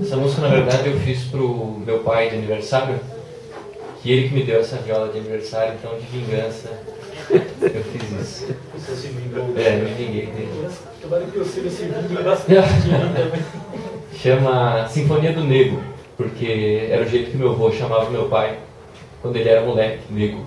Essa música, na verdade, eu fiz pro meu pai de aniversário, que ele que me deu essa viola de aniversário, então de vingança eu fiz isso. Você se vingou. É, me vinguei dele. Tomara que o se vingue bastante. Né, Chama Sinfonia do Negro porque era o jeito que meu avô chamava meu pai quando ele era moleque, nego.